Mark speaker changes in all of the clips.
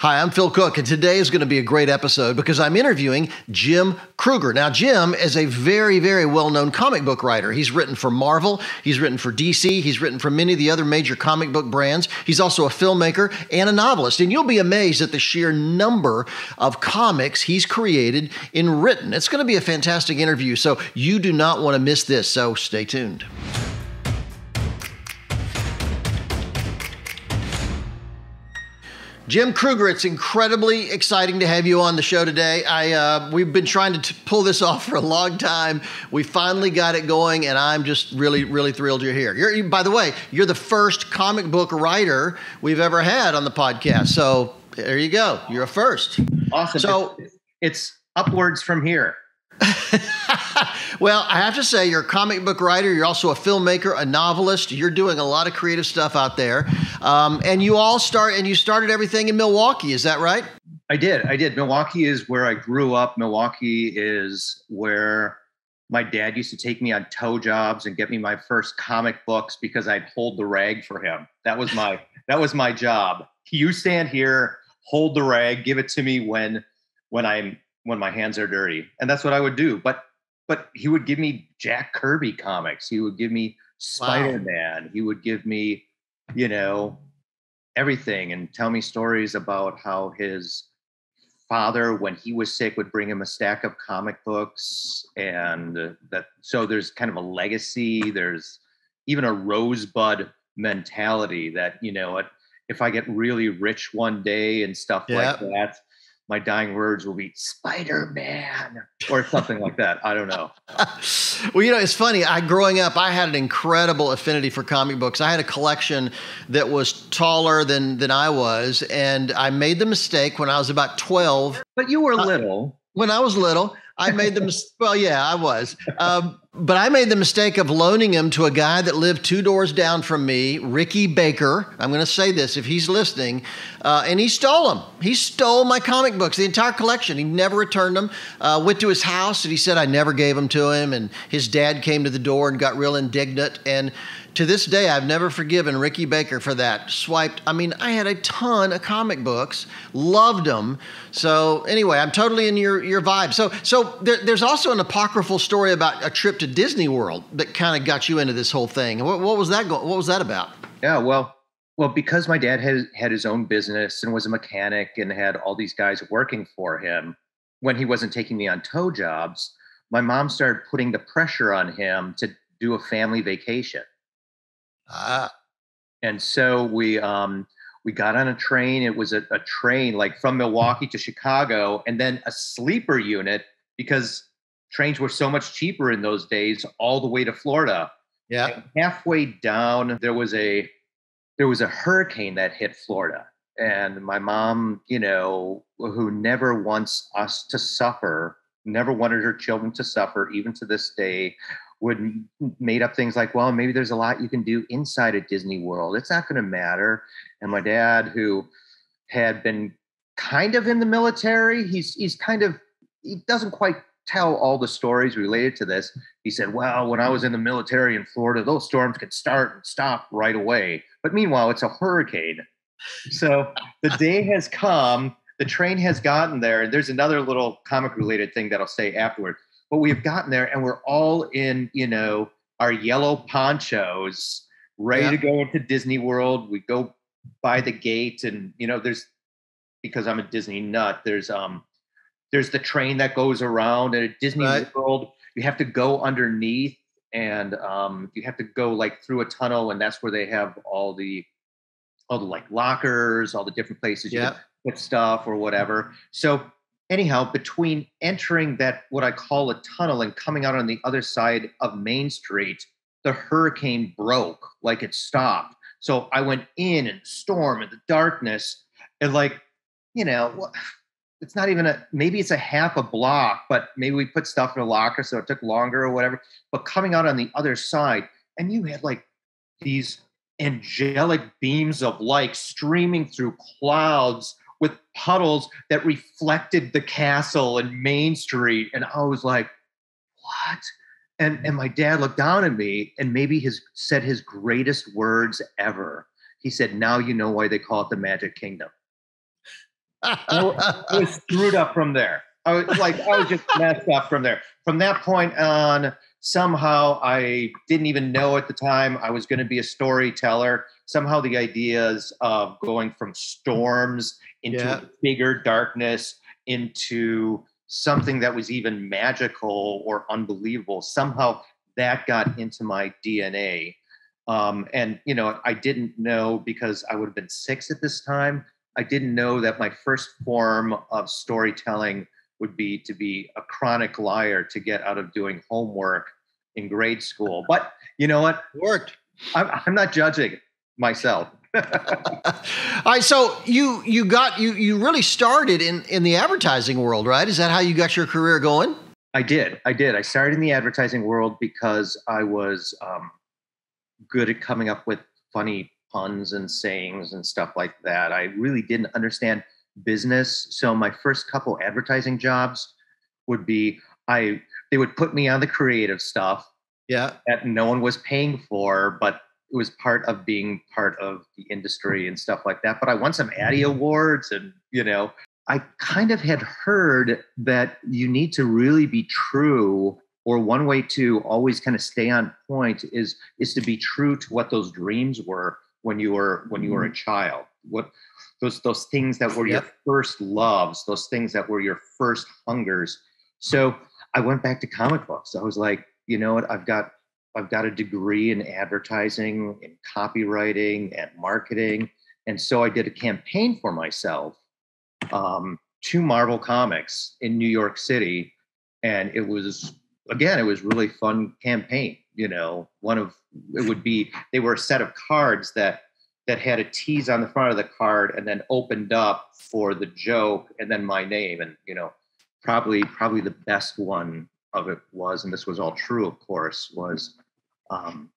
Speaker 1: Hi, I'm Phil Cooke, and today is going to be a great episode because I'm interviewing Jim Krueger. Now, Jim is a very, very well known comic book writer. He's written for Marvel, he's written for DC, he's written for many of the other major comic book brands. He's also a filmmaker and a novelist. And you'll be amazed at the sheer number of comics he's created and written. It's going to be a fantastic interview, so you do not want to miss this. So stay tuned. Jim Krueger, it's incredibly exciting to have you on the show today. I uh, we've been trying to t- pull this off for a long time. We finally got it going, and I'm just really, really thrilled you're here. You're, by the way, you're the first comic book writer we've ever had on the podcast. So there you go. You're a first.
Speaker 2: Awesome. So it's, it's upwards from here.
Speaker 1: well, I have to say, you're a comic book writer. You're also a filmmaker, a novelist. You're doing a lot of creative stuff out there, um, and you all start and you started everything in Milwaukee. Is that right?
Speaker 2: I did. I did. Milwaukee is where I grew up. Milwaukee is where my dad used to take me on tow jobs and get me my first comic books because I'd hold the rag for him. That was my that was my job. You stand here, hold the rag, give it to me when when I'm when my hands are dirty. And that's what I would do. But but he would give me Jack Kirby comics. He would give me Spider-Man. Wow. He would give me, you know, everything and tell me stories about how his father when he was sick would bring him a stack of comic books and that so there's kind of a legacy there's even a rosebud mentality that you know if i get really rich one day and stuff yep. like that my dying words will be Spider Man or something like that. I don't know.
Speaker 1: well, you know, it's funny. I growing up, I had an incredible affinity for comic books. I had a collection that was taller than than I was, and I made the mistake when I was about twelve.
Speaker 2: But you were uh, little.
Speaker 1: when I was little, I made the mis- well, yeah, I was. Um, but I made the mistake of loaning him to a guy that lived two doors down from me, Ricky Baker. I'm going to say this if he's listening, uh, and he stole them. He stole my comic books, the entire collection. He never returned them. Uh, went to his house and he said I never gave them to him. And his dad came to the door and got real indignant. And to this day, I've never forgiven Ricky Baker for that. Swiped, I mean, I had a ton of comic books, loved them. So anyway, I'm totally in your, your vibe. So, so there, there's also an apocryphal story about a trip to Disney World that kind of got you into this whole thing. What, what was that? Go- what was that about?
Speaker 2: Yeah, well, well, because my dad had had his own business and was a mechanic and had all these guys working for him when he wasn't taking me on tow jobs, my mom started putting the pressure on him to do a family vacation. Ah. And so we um, we got on a train. It was a, a train like from Milwaukee to Chicago, and then a sleeper unit because trains were so much cheaper in those days, all the way to Florida.
Speaker 1: Yeah.
Speaker 2: And halfway down, there was a there was a hurricane that hit Florida, and my mom, you know, who never wants us to suffer, never wanted her children to suffer, even to this day, would made up things like, well, maybe there's a lot you can do inside a Disney World. It's not going to matter. And my dad, who had been kind of in the military, he's he's kind of he doesn't quite tell all the stories related to this. He said, well, when I was in the military in Florida, those storms could start and stop right away. But meanwhile, it's a hurricane. So the day has come, the train has gotten there. And There's another little comic related thing that I'll say afterward but we've gotten there and we're all in, you know, our yellow ponchos, ready yeah. to go into Disney World. We go by the gate and, you know, there's because I'm a Disney nut, there's um there's the train that goes around at Disney right. World. You have to go underneath and um you have to go like through a tunnel and that's where they have all the all the like lockers, all the different places you put stuff or whatever. So anyhow, between entering that what I call a tunnel and coming out on the other side of Main Street, the hurricane broke, like it stopped. So I went in and storm and the darkness, and like, you know, it's not even a maybe it's a half a block, but maybe we put stuff in a locker so it took longer or whatever. But coming out on the other side, and you had like these angelic beams of light streaming through clouds with puddles that reflected the castle and Main Street. And I was like, what? And, and my dad looked down at me and maybe his said his greatest words ever. He said, Now you know why they call it the Magic Kingdom. I was screwed up from there. I was like, I was just messed up from there. From that point on, somehow I didn't even know at the time I was going to be a storyteller. Somehow the ideas of going from storms into yeah. bigger darkness into something that was even magical or unbelievable, somehow that got into my DNA. Um, and, you know, I didn't know because I would have been six at this time. I didn't know that my first form of storytelling would be to be a chronic liar to get out of doing homework in grade school. But you know what?
Speaker 1: Worked.
Speaker 2: I'm, I'm not judging myself.
Speaker 1: All right, so you you got you you really started in in the advertising world, right? Is that how you got your career going?
Speaker 2: I did. I did. I started in the advertising world because I was um, good at coming up with funny puns and sayings and stuff like that. I really didn't understand business. So my first couple advertising jobs would be I they would put me on the creative stuff.
Speaker 1: Yeah.
Speaker 2: That no one was paying for, but it was part of being part of the industry and stuff like that. But I won some Addy awards and you know, I kind of had heard that you need to really be true or one way to always kind of stay on point is is to be true to what those dreams were when you were when you were a mm-hmm. child what those those things that were yep. your first loves those things that were your first hungers so i went back to comic books i was like you know what i've got i've got a degree in advertising and copywriting and marketing. And so i did a campaign for myself um, to marvel comics in new york city. And it was again it was really fun campaign you know. One of it would be they were a set of cards that that had a tease on the front of the card and then opened up for the joke and then my name. And you know probably probably the best one of it was and this was all true of course was um,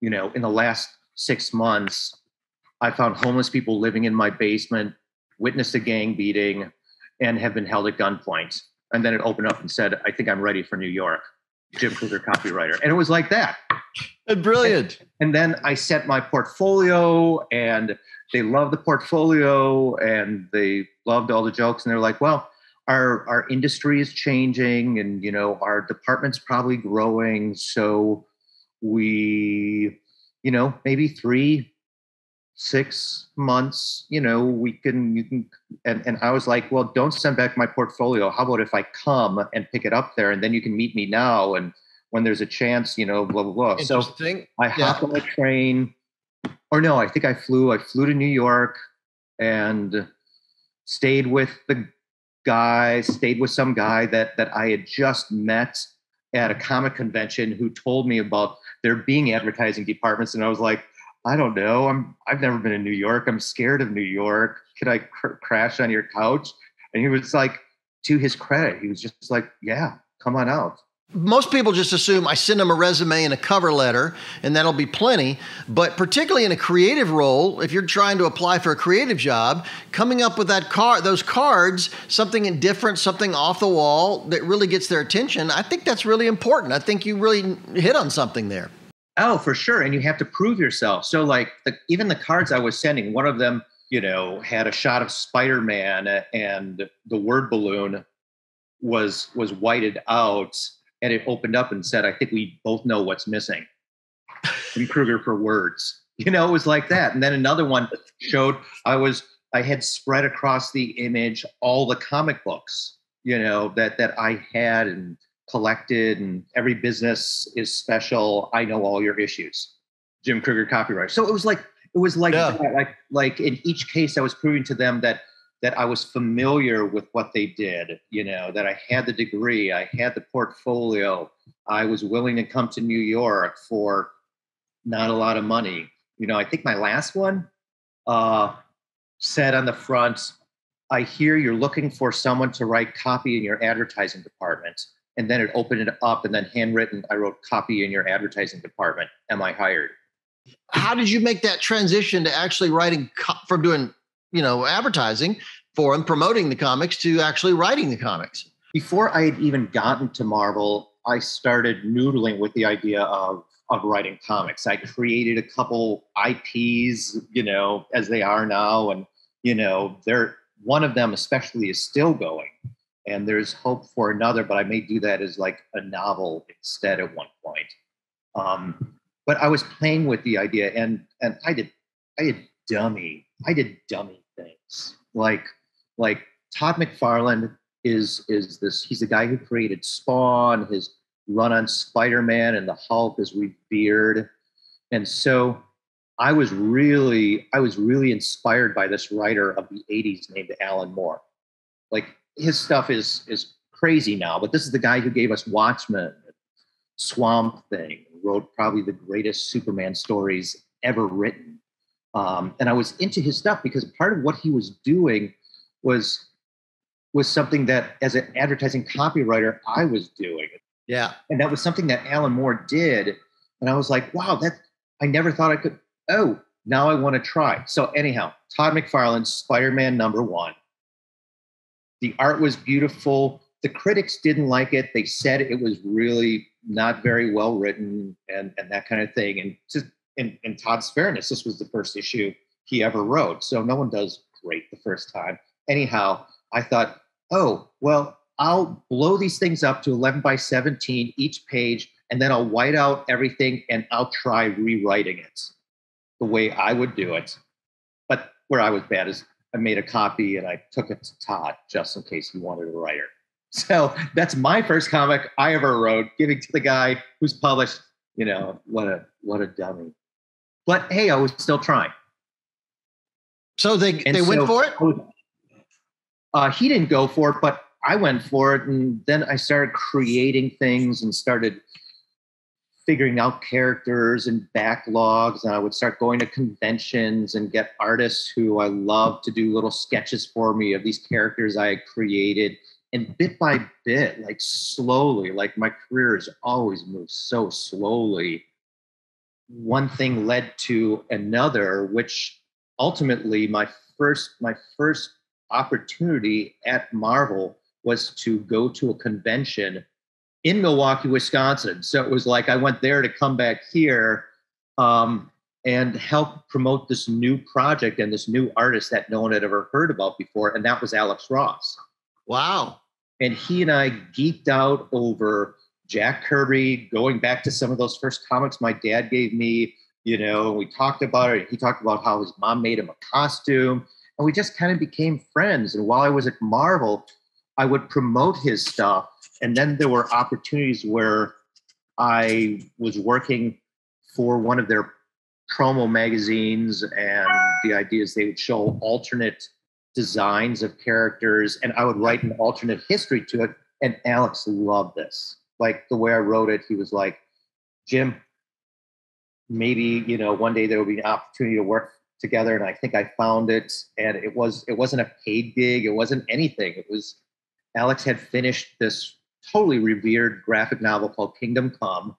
Speaker 2: you know in the last six months i found homeless people living in my basement witnessed a gang beating and have been held at gunpoint and then it opened up and said i think i'm ready for new york jim krueger copywriter and it was like that
Speaker 1: Brilliant.
Speaker 2: And, and then I set my portfolio and they loved the portfolio and they loved all the jokes. And they're like, well, our, our industry is changing and, you know, our department's probably growing. So we, you know, maybe three, six months, you know, we can, you can, and, and I was like, well, don't send back my portfolio. How about if I come and pick it up there and then you can meet me now and, when there's a chance, you know, blah blah blah. So I hopped yeah. on a train, or no, I think I flew. I flew to New York and stayed with the guy, stayed with some guy that that I had just met at a comic convention who told me about there being advertising departments, and I was like, I don't know. I'm I've never been in New York. I'm scared of New York. Could I cr- crash on your couch? And he was like, to his credit, he was just like, yeah, come on out
Speaker 1: most people just assume I send them a resume and a cover letter, and that'll be plenty. But particularly in a creative role, if you're trying to apply for a creative job, coming up with that card, those cards, something different, something off the wall that really gets their attention, I think that's really important. I think you really hit on something there.
Speaker 2: Oh, for sure, and you have to prove yourself. So, like the, even the cards I was sending, one of them, you know, had a shot of Spider-Man, and the word balloon was was whited out and it opened up and said, I think we both know what's missing. And Krueger for words. You know, it was like that. And then another one showed I was I had spread across the image all the comic books, you know, that that I had and collected and every business is special. I know all your issues. Jim Krueger copyright. So it was like it was like yeah. like like in each case I was proving to them that that I was familiar with what they did, you know, that I had the degree, I had the portfolio, I was willing to come to New York for not a lot of money. You know, I think my last one uh, said on the front, I hear you're looking for someone to write copy in your advertising department. And then it opened it up and then handwritten, I wrote copy in your advertising department. Am I hired?
Speaker 1: How did you make that transition to actually writing co- from doing you know, advertising for and promoting the comics to actually writing the comics.
Speaker 2: Before I had even gotten to Marvel, I started noodling with the idea of of writing comics. I created a couple IPs, you know, as they are now, and you know, they're one of them especially is still going and there's hope for another but i may do that as like a novel instead at one point um, but i was playing with the idea and and i did i did dummy i did dummy like like todd mcfarlane is is this he's the guy who created spawn his run on spider-man and the hulk is revered and so I was really, I was really inspired by this writer of the 80s named Alan Moore. Like his stuff is is crazy now, but this is the guy who gave us Watchmen, Swamp Thing, wrote probably the greatest Superman stories ever written. Um, and I was into his stuff because part of what he was doing was was something that as an advertising copywriter I was doing.
Speaker 1: Yeah.
Speaker 2: And that was something that Alan Moore did. And I was like, wow, that I never thought I could oh, now I want to try. So, anyhow, Todd McFarlane, Spider Man number one. The art was beautiful. The critics didn't like it. They said it was really not very well written and, and that kind of thing. And just in, in Todd's fairness, this was the first issue he ever wrote. So no one does great the first time. Anyhow, I thought, oh, well, I'll blow these things up to 11 by 17 each page, and then I'll white out everything and I'll try rewriting it the way I would do it. But where I was bad is I made a copy and I took it to Todd just in case he wanted a writer. So that's my first comic I ever wrote, giving to the guy who's published. You know, what a what a dummy. But hey, I was still trying.
Speaker 1: So they and they so, went for it.
Speaker 2: Uh, he didn't go for it, but I went for it, and then I started creating things and started figuring out characters and backlogs. And I would start going to conventions and get artists who I love to do little sketches for me of these characters I had created. And bit by bit, like slowly, like my career has always moved so slowly. One thing led to another, which ultimately my first my first opportunity at Marvel was to go to a convention in Milwaukee, Wisconsin. So it was like I went there to come back here um, and help promote this new project and this new artist that no one had ever heard about before, and that was Alex Ross.
Speaker 1: Wow.
Speaker 2: And he and I geeked out over Jack Kirby, going back to some of those first comics my dad gave me. You know, we talked about it. He talked about how his mom made him a costume, and we just kind of became friends. And while I was at Marvel, I would promote his stuff and then there were opportunities where I was working for one of their promo magazines, and the idea is they would show alternate designs of characters, and I would write an alternate history to it. And Alex loved this. Like the way I wrote it, he was like, Jim, maybe you know one day there will be an opportunity to work together and i think i found it and it was it wasn't a paid gig it wasn't anything it was alex had finished this totally revered graphic novel called Kingdom Come.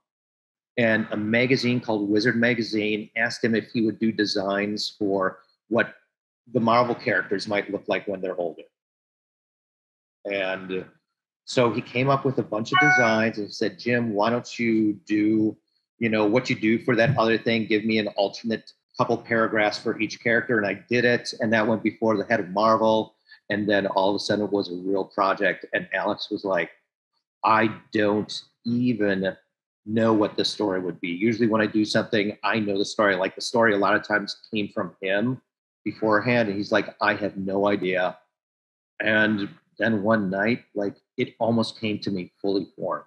Speaker 2: And a magazine called Wizard Magazine asked him if he would do designs for what the Marvel characters might look like when they're older. And so he came up with a bunch of designs and said, Jim, why don't you do, you know, what you do for that other thing? Give me an alternate couple paragraphs for each character. And I did it. And that went before the head of Marvel. And then all of a sudden it was a real project. And Alex was like, I don't even know what the story would be. Usually, when I do something, I know the story. Like the story, a lot of times came from him beforehand, and he's like, I have no idea. And then one night, like it almost came to me fully formed.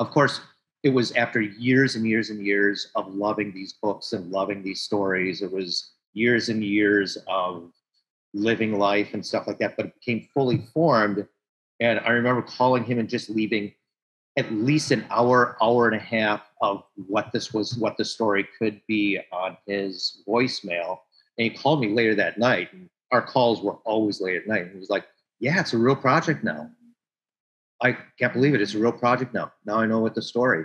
Speaker 2: Of course, it was after years and years and years of loving these books and loving these stories. It was years and years of living life and stuff like that, but it became fully formed and I remember calling him and just leaving at least an hour, hour and a half of what this was, what the story could be on his voicemail. And he called me later that night. And our calls were always late at night. And he was like, Yeah, it's a real project now. I can't believe it. It's a real project now. Now I know what the story.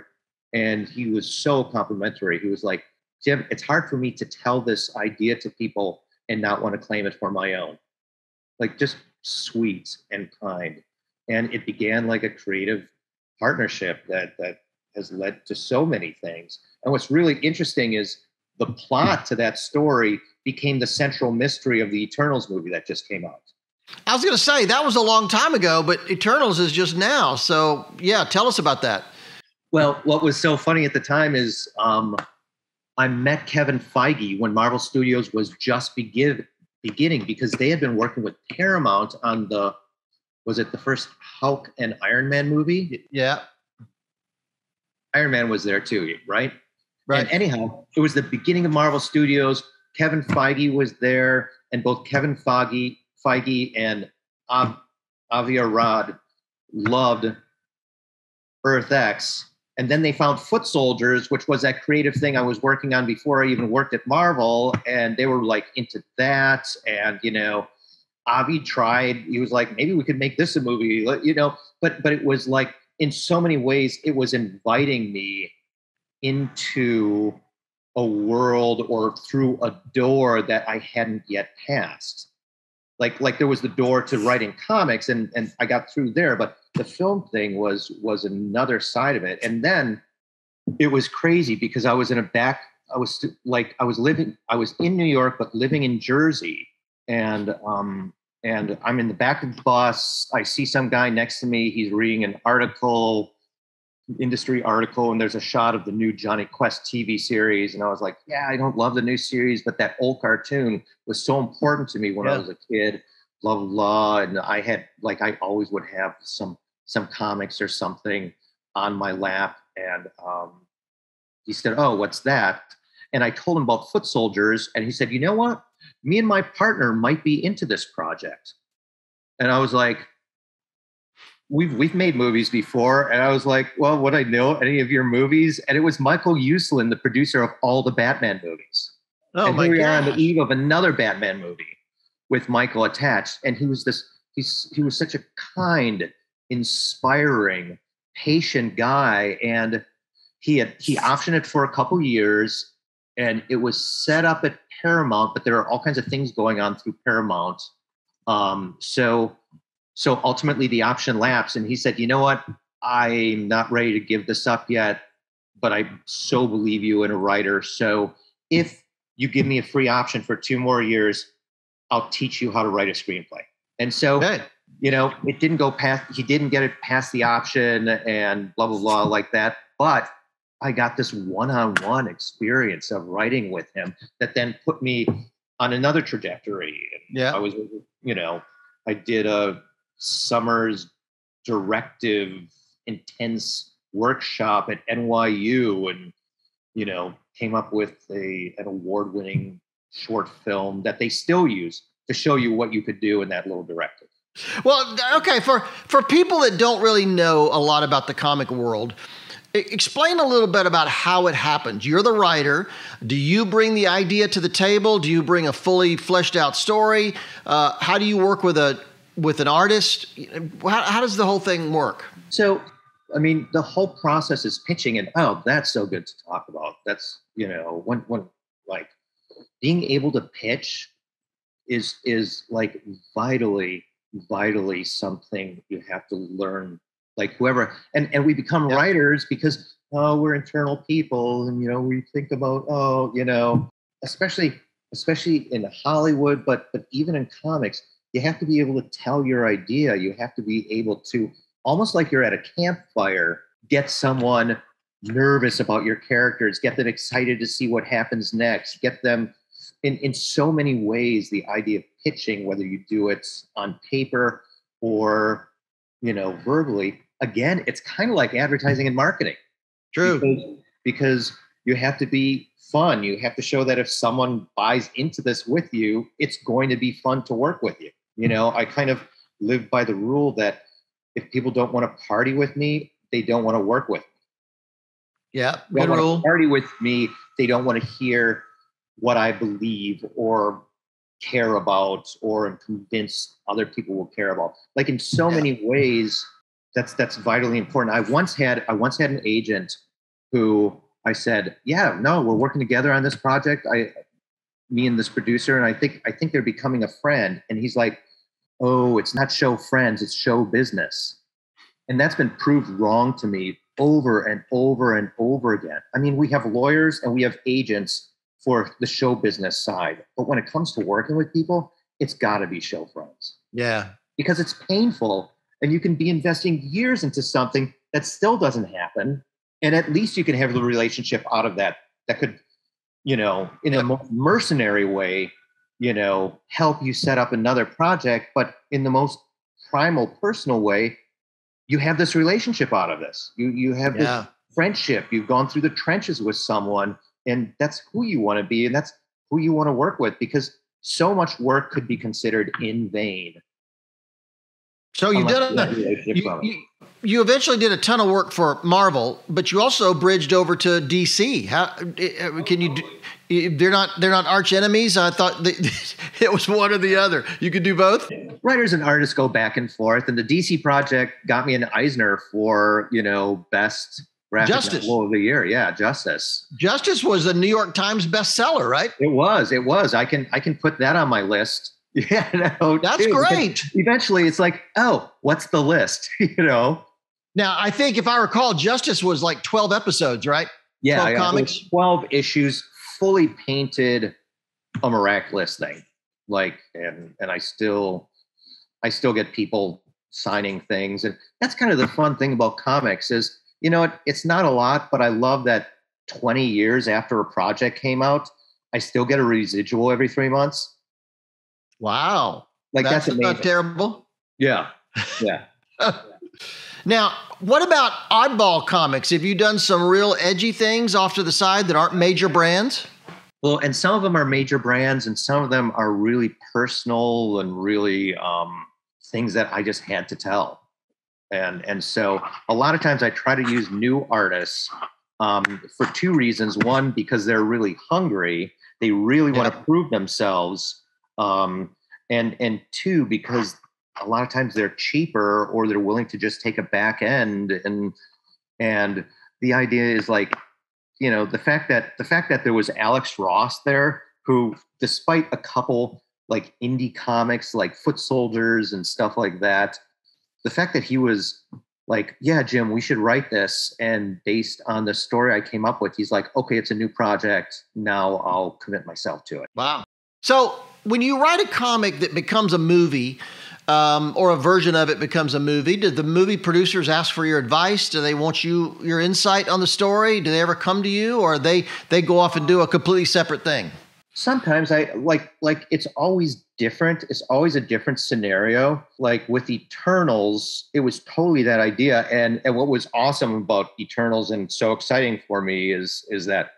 Speaker 2: And he was so complimentary. He was like, Jim, it's hard for me to tell this idea to people and not want to claim it for my own. Like just sweet and kind and it began like a creative partnership that that has led to so many things. And what's really interesting is the plot to that story became the central mystery of the Eternals movie that just came out.
Speaker 1: I was going to say that was a long time ago, but Eternals is just now. So yeah, tell us about that.
Speaker 2: Well, what was so funny at the time is um, I met Kevin Feige when Marvel Studios was just begin, beginning because they had been working with Paramount on the was it the first Hulk and Iron Man movie?
Speaker 1: Yeah.
Speaker 2: Iron Man was there too, right?
Speaker 1: Right.
Speaker 2: And anyhow, it was the beginning of Marvel Studios. Kevin Feige was there, and both Kevin Feige, Feige and Av- Avi Arad loved Earth X. And then they found Foot Soldiers, which was that creative thing I was working on before I even worked at Marvel. And they were like into that. And, you know, Avi tried, he was like, maybe we could make this a movie, you know, but but it was like in so many ways, it was inviting me into a world or through a door that I hadn't yet passed. Like like there was the door to writing comics and and I got through there, but the film thing was was another side of it. And then it was crazy because I was in a back I was like I was living I was in New York but living in Jersey and um and I'm in the back of the bus. I see some guy next to me. He's reading an article industry article and there's a shot of the new Jonny Quest TV series. And I was like, yeah, I don't love the new series, but that old cartoon was so important to me when yeah. I was a kid, blah, blah, blah. And I had like, I always would have some, some comics or something on my lap. And um, he said, oh, what's that? And I told him about foot soldiers. And he said, you know what? Me and my partner might be into this project. And I was like, we've we've made movies before, and I was like, well, would I know any of your movies? And it was Michael Uslan, the producer of all the Batman movies.
Speaker 1: Oh
Speaker 2: and
Speaker 1: my
Speaker 2: we
Speaker 1: god!
Speaker 2: are on the eve of another Batman movie with Michael attached, and he was this. He's he was such a kind, inspiring, patient guy, and he had he optioned it for a couple years, and it was set up at Paramount, but there are all kinds of things going on through Paramount. Um, so so ultimately, the option lapsed, and he said, "You know what? I'm not ready to give this up yet, but I so believe you in a writer. So if you give me a free option for two more years, I'll teach you how to write a screenplay." And so,
Speaker 1: okay.
Speaker 2: you know, it didn't go past. He didn't get it past the option, and blah blah blah like that. But I got this one-on-one experience of writing with him that then put me on another trajectory.
Speaker 1: Yeah,
Speaker 2: I was, you know, I did a summer's directive intense workshop at NYU and you know came up with a an award-winning short film that they still use to show you what you could do in that little directive.
Speaker 1: Well, okay, for for people that don't really know a lot about the comic world, explain a little bit about how it happens. You're the writer. Do you bring the idea to the table? Do you bring a fully fleshed out story? Uh, how do you work with a with an artist? How, how does the whole thing work?
Speaker 2: So, I mean, the whole process is pitching, and oh, that's so good to talk about. That's you know, one when like being able to pitch is is like vitally vitally something you have to learn like whoever and and we become yeah. writers because oh we're internal people and you know we think about oh you know especially especially in hollywood but but even in comics you have to be able to tell your idea. You have to be able to, almost like you're at a campfire, get someone nervous about your characters, get them excited to see what happens next, get them in, in so many ways. The idea of pitching, whether you do it on paper or you know verbally, again, it's kind of like advertising and marketing.
Speaker 1: True.
Speaker 2: Because, because you have to be fun. You have to show that if someone buys into this with you, it's going to be fun to work with you. You know, I kind of live by the rule that if people don't want to party with me, they don't want to work with me.
Speaker 1: Yeah,
Speaker 2: good
Speaker 1: rule.
Speaker 2: party with me, they don't want to hear what I believe or care about or am convinced other people will care about. Like in so yeah. many ways, that's that's vitally important. I once had I once had an agent who I said, "Yeah, no, we're working together on this project. I me and this producer, and I think I think they're becoming a friend. And he's like, "Oh, it's not show friends, it's show business," and that's been proved wrong to me over and over and over again. I mean, we have lawyers and we have agents for the show business side, but when it comes to working with people, it's got to be show friends.
Speaker 1: Yeah.
Speaker 2: Because it's painful and you can be investing years into something that still doesn't happen. And at least you can have the relationship out of that that could, you know, in a more mercenary way, you know, help you set up another project. But in the most primal personal way, you have this relationship out of this. You you have this friendship. You've gone through the trenches with someone, and that's who you want to be, and that's who you want to work with because so much work could be considered in vain.
Speaker 1: So you
Speaker 2: unless
Speaker 1: did
Speaker 2: you have a
Speaker 1: a, you, you, you eventually did a ton of work for Marvel, but you also bridged over to DC. How uh, can you? do- They're not they're not arch enemies. I thought it was one or the other. You could do both.
Speaker 2: writers and artists go back and forth and the dc project got me an eisner for you know best graphic
Speaker 1: Justice.
Speaker 2: novel of the year yeah justice
Speaker 1: Justice was a New York Times bestseller, right?
Speaker 2: it was it was i can i can put that on my list yeah no,
Speaker 1: That's great.
Speaker 2: eventually it's like oh what's the list you know
Speaker 1: Now I think if I recall, Justice was like twelve episodes, right?
Speaker 2: yeah
Speaker 1: 12
Speaker 2: I got
Speaker 1: comics?
Speaker 2: 12 issues fully painted a miraculous thing like and and i still i still get people signing things and that's kind of the fun thing about comics is you know it, it's not a lot but i love that 20 years after a project came out i still get a residual every three months
Speaker 1: Wow,
Speaker 2: like that's,
Speaker 1: that's, not terrible.
Speaker 2: yeah yeah
Speaker 1: Now, what about oddball comics? Have you done some real edgy things off to the side that aren't major brands?
Speaker 2: Well, and some of them are major brands, and some of them are really personal and really um, things that I just had to tell. And and so a lot of times I try to use new artists um, for two reasons. One, because they're really hungry, they really want to prove themselves, um, and and two, because a lot of times they're cheaper or they're willing to just take a back end and and the idea is like you know the fact that the fact that there was Alex Ross there who despite a couple like indie comics like Foot Soldiers and stuff like that the fact that he was like yeah Jim we should write this and based on the story I came up with he's like okay it's a new project now I'll commit myself to it
Speaker 1: Wow. So when you write a comic that becomes a movie, um, or a version of it becomes a movie, Did the movie producers ask for your advice? Do they want you your insight on the story? Do they ever come to you, or they they go off and do a completely separate thing?
Speaker 2: sometimes i like like it's always different it's always a different scenario like with eternals it was totally that idea and and what was awesome about eternals and so exciting for me is is that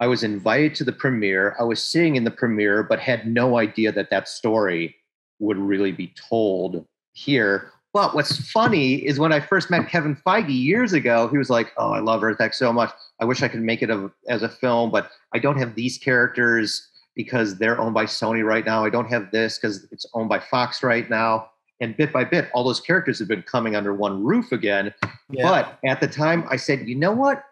Speaker 2: i was invited to the premiere i was sitting in the premiere but had no idea that that story would really be told here but what's funny is when i first met kevin feige years ago he was like oh i love earth x so much i wish i could make it a, as a film but I don't have these characters because they're owned by Sony right now. I don't have this because it's owned by Fox right now. And bit by bit, all those characters have been coming under one roof again. But at the time, I said, you know what?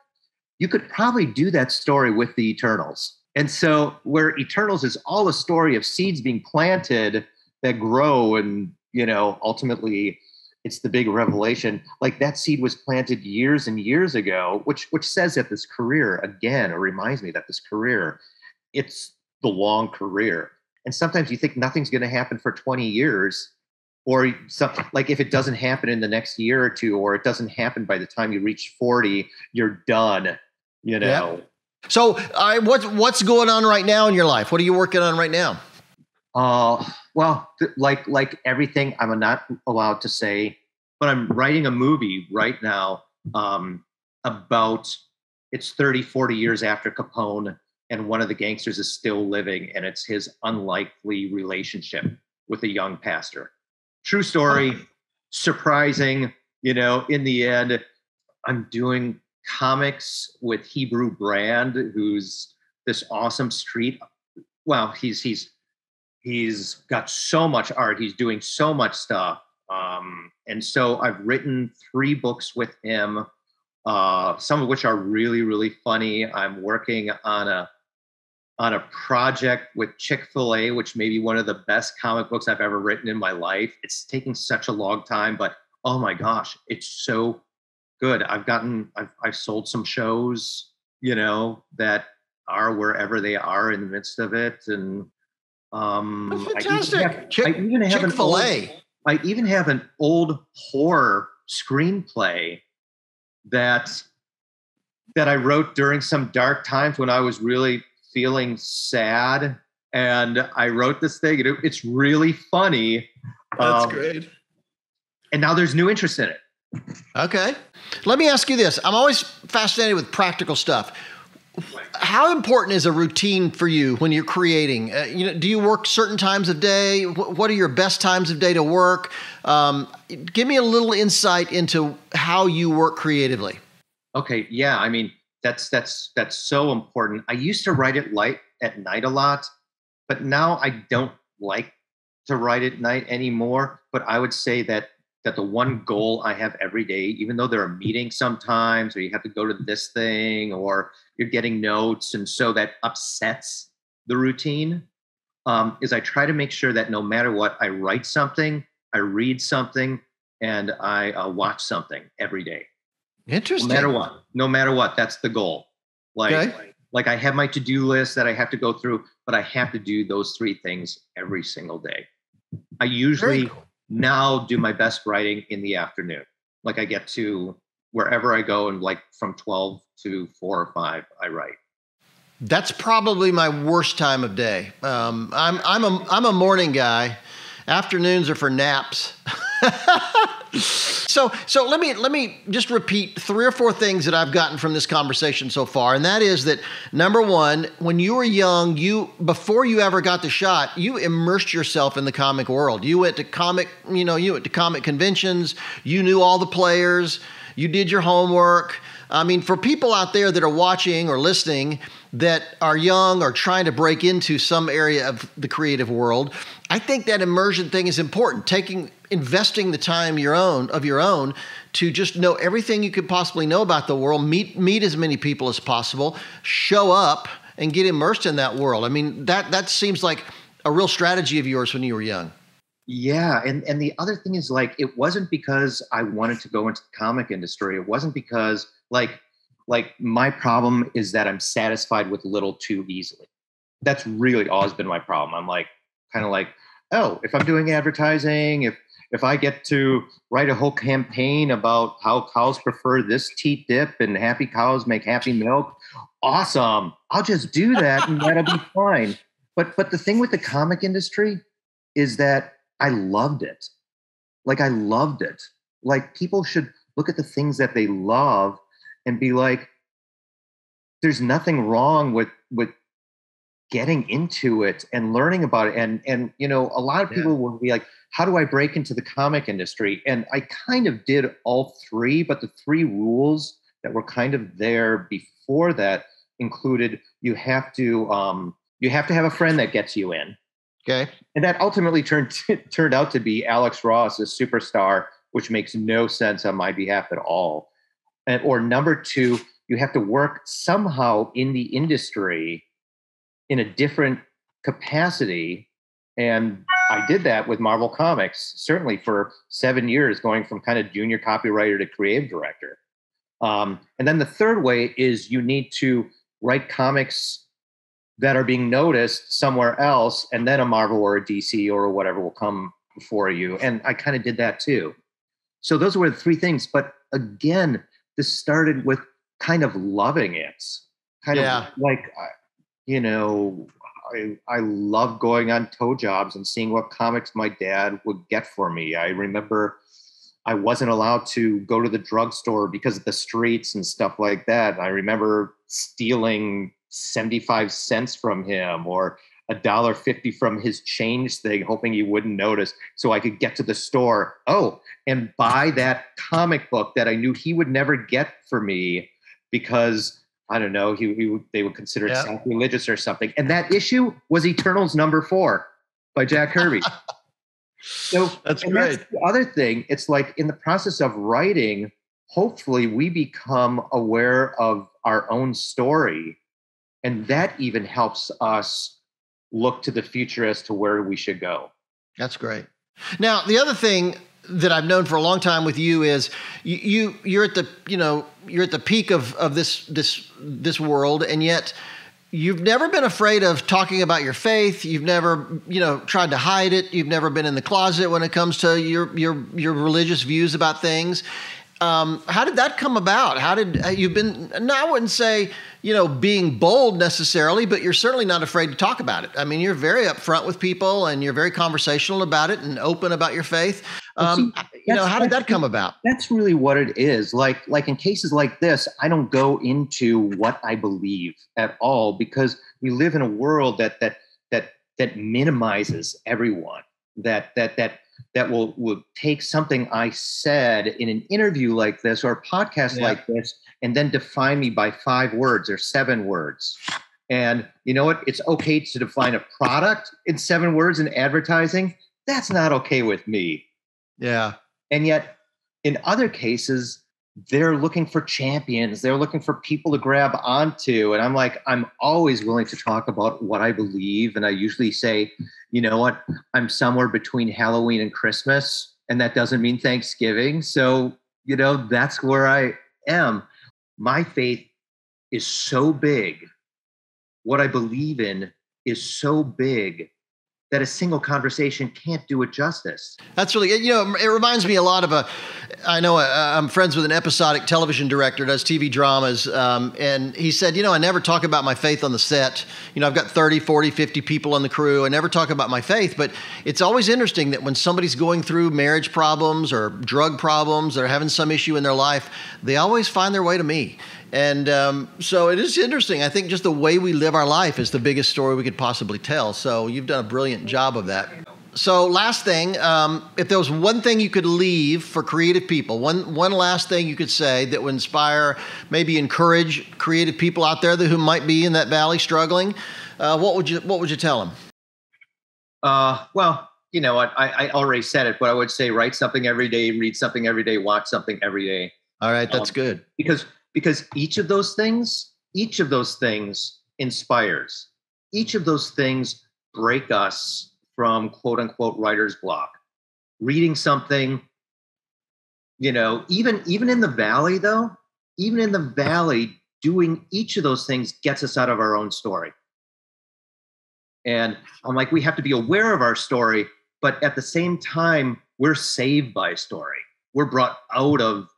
Speaker 2: You could probably do that story with the Eternals. And so, where Eternals is all a story of seeds being planted that grow and, you know, ultimately it's the big revelation like that seed was planted years and years ago which which says that this career again it reminds me that this career it's the long career and sometimes you think nothing's going to happen for 20 years or some, like if it doesn't happen in the next year or two or it doesn't happen by the time you reach 40 you're done you know
Speaker 1: So, uh, what's what's going on right now in your life? What are you working on right now?
Speaker 2: Uh, well, th- like like everything, I'm not allowed to say, but I'm writing a movie right now um, about it's 30, 40 years after Capone, and one of the gangsters is still living, and it's his unlikely relationship with a young pastor. True story, surprising. You know, in the end, I'm doing comics with Hebru Brantley, who's this awesome street. Well, he's he's he's got so much art he's doing so much stuff um, and so i've written three books with him uh, some of which are really really funny. I'm working on a on a project with chick-fil-a which may be one of the best comic books i've ever written in my life. It's taking such a long time but oh my gosh it's so good. I've gotten i've, I've sold some shows you know that are wherever they are in the midst of it and Um,
Speaker 1: That's fantastic.
Speaker 2: I even have, Chick- I even have
Speaker 1: Chick-fil-A.
Speaker 2: I even have an old horror screenplay that that I wrote during some dark times when I was really feeling sad, and I wrote this thing. And it, it's really funny.
Speaker 1: That's um, great.
Speaker 2: And now there's new interest in it.
Speaker 1: Okay. Let me ask you this. I'm always fascinated with practical stuff. How important is a routine for you when you're creating? Uh, you know, do you work certain times of day? What are your best times of day to work? Um, give me a little insight into how you work creatively.
Speaker 2: Okay, yeah, I mean that's that's that's so important. I used to write it light at night a lot, but now I don't like to write at night anymore. But I would say that that the one goal I have every day, even though there are meetings sometimes, or you have to go to this thing, or you're getting notes, and so that upsets the routine, um, is I try to make sure that no matter what, I write something, I read something, and I uh, watch something every day.
Speaker 1: Interesting.
Speaker 2: No matter what, no matter what, that's the goal. Like, okay. like I have my to-do list that I have to go through, but I have to do those three things every single day. I usually cool now do my best writing in the afternoon. Like I get to wherever I go and like from 12 to 4 or 5 I write.
Speaker 1: That's probably my worst time of day. Um, I'm I'm a I'm a morning guy. Afternoons are for naps. so so let me let me just repeat three or four things that I've gotten from this conversation so far, and that is that number one, when you were young, you before you ever got the shot, you immersed yourself in the comic world. You went to comic, you know, you went to comic conventions. You knew all the players. You did your homework. I mean, for people out there that are watching or listening that are young or trying to break into some area of the creative world, I think that immersion thing is important. Taking investing the time your own of your own to just know everything you could possibly know about the world, meet meet as many people as possible, show up and get immersed in that world. I mean, that that seems like a real strategy of yours when you were young.
Speaker 2: Yeah, and and the other thing is like it wasn't because I wanted to go into the comic industry. It wasn't because like like my problem is that I'm satisfied with little too easily. That's really always been my problem. I'm like kind of like, oh, if I'm doing advertising, if if I get to write a whole campaign about how cows prefer this teat dip and happy cows make happy milk, awesome. I'll just do that and that'll be fine. But but the thing with the comic industry is that I loved it. Like I loved it. Like people should look at the things that they love and be like, there's nothing wrong with with getting into it and learning about it. And and you know, a lot of people yeah. will be like, how do I break into the comic industry? And I kind of did all three, but the three rules that were kind of there before that included you have to um, you have to have a friend that gets you in.
Speaker 1: Okay.
Speaker 2: And that ultimately turned turned out to be Alex Ross, a superstar, which makes no sense on my behalf at all. And, or number two, you have to work somehow in the industry in a different capacity. And I did that with Marvel Comics, certainly for seven years, going from kind of junior copywriter to creative director. Um, and then the third way is you need to write comics that are being noticed somewhere else, and then a Marvel or a DC or whatever will come for you. And I kind of did that too. So those were the three things. But again, this started with kind of loving it, kind yeah. of like, you know, I, I love going on tow jobs and seeing what comics my dad would get for me. I remember I wasn't allowed to go to the drugstore because of the streets and stuff like that. I remember stealing 75 cents from him or a dollar fifty from his change thing, hoping he wouldn't notice, so I could get to the store. Oh, and buy that comic book that I knew he would never get for me because I don't know, he, he they would consider it yeah. sacrilegious or something. And that issue was Eternals number four by Jack Kirby. so
Speaker 1: that's great.
Speaker 2: That's the other thing, it's like in the process of writing, hopefully we become aware of our own story. And that even helps us look to the future as to where we should go.
Speaker 1: That's great. Now, the other thing that I've known for a long time with you is you, you you're at the you know you're at the peak of of this this this world, and yet you've never been afraid of talking about your faith. You've never, you know, tried to hide it. You've never been in the closet when it comes to your your your religious views about things. Um, how did that come about? How did uh, you've been? I wouldn't say you know being bold necessarily, but you're certainly not afraid to talk about it. I mean, you're very upfront with people, and you're very conversational about it, and open about your faith. Um, see, you know, how did that come about?
Speaker 2: That's really what it is. Like, like in cases like this, I don't go into what I believe at all because we live in a world that that that that minimizes everyone. That that that that will will take something I said in an interview like this or a podcast yeah. like this and then define me by five words or seven words. And you know what? It's okay to define a product in seven words in advertising. That's not okay with me.
Speaker 1: Yeah.
Speaker 2: And yet, in other cases, they're looking for champions. They're looking for people to grab onto. And I'm like, I'm always willing to talk about what I believe. And I usually say, you know what? I'm somewhere between Halloween and Christmas. And that doesn't mean Thanksgiving. So, you know, that's where I am. My faith is so big. What I believe in is so big that a single conversation can't do it justice.
Speaker 1: That's really, you know, it reminds me a lot of a. I know uh, I'm friends with an episodic television director, does TV dramas, um, and he said, you know, I never talk about my faith on the set. You know, I've got 30, 40, 50 people on the crew. I never talk about my faith, but it's always interesting that when somebody's going through marriage problems or drug problems or having some issue in their life, they always find their way to me. And um, so it is interesting. I think just the way we live our life is the biggest story we could possibly tell. So you've done a brilliant job of that. So last thing, um, if there was one thing you could leave for creative people, one one last thing you could say that would inspire, maybe encourage creative people out there that, who might be in that valley struggling, uh, what would you what would you tell them?
Speaker 2: Uh, well, you know, I, I already said it, but I would say write something every day, read something every day, watch something every day.
Speaker 1: All right, that's um, good.
Speaker 2: Because because each of those things, each of those things inspires. Each of those things break us from quote unquote writer's block. Reading something, you know, even even in the valley though, even in the valley, doing each of those things gets us out of our own story. And I'm like, we have to be aware of our story, but at the same time, we're saved by story. We're brought out of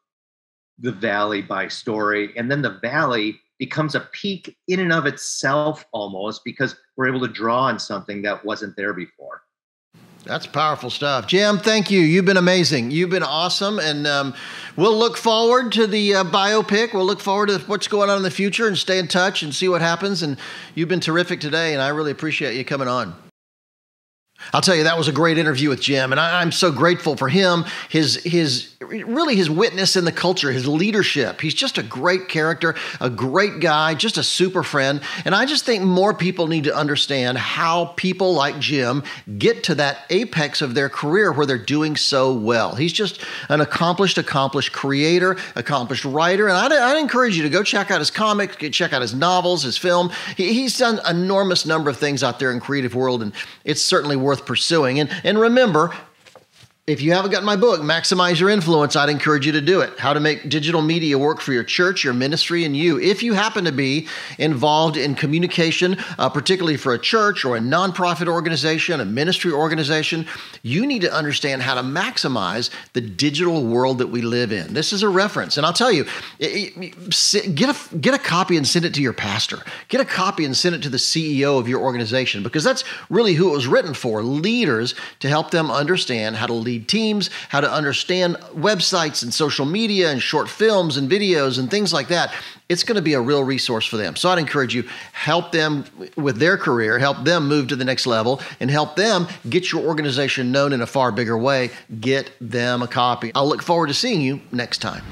Speaker 2: the valley by story. And then the valley becomes a peak in and of itself almost because we're able to draw on something that wasn't there before.
Speaker 1: That's powerful stuff. Jim, thank you. You've been amazing. You've been awesome. And um, we'll look forward to the uh, biopic. We'll look forward to what's going on in the future and stay in touch and see what happens. And you've been terrific today. And I really appreciate you coming on. I'll tell you, that was a great interview with Jim, and I, am so grateful for him, his his really his witness in the culture, his leadership. He's just a great character, a great guy, just a super friend. And I just think more people need to understand how people like Jim get to that apex of their career where they're doing so well. He's just an accomplished, accomplished creator, accomplished writer, and I'd, I'd encourage you to go check out his comics, check out his novels, his film. He, he's done enormous number of things out there in creative world, and it's certainly worth pursuing. And, and remember, if you haven't gotten my book, Maximize Your Influence, I'd encourage you to do it. How to make digital media work for your church, your ministry, and you. If you happen to be involved in communication, uh, particularly for a church or a nonprofit organization, a ministry organization, you need to understand how to maximize the digital world that we live in. This is a reference. And I'll tell you, get a, get a copy and send it to your pastor. Get a copy and send it to the CEO of your organization because that's really who it was written for leaders to help them understand how to lead lead teams, how to understand websites and social media and short films and videos and things like that. It's going to be a real resource for them. So I'd encourage you help them with their career, help them move to the next level and help them get your organization known in a far bigger way. Get them a copy. I'll look forward to seeing you next time.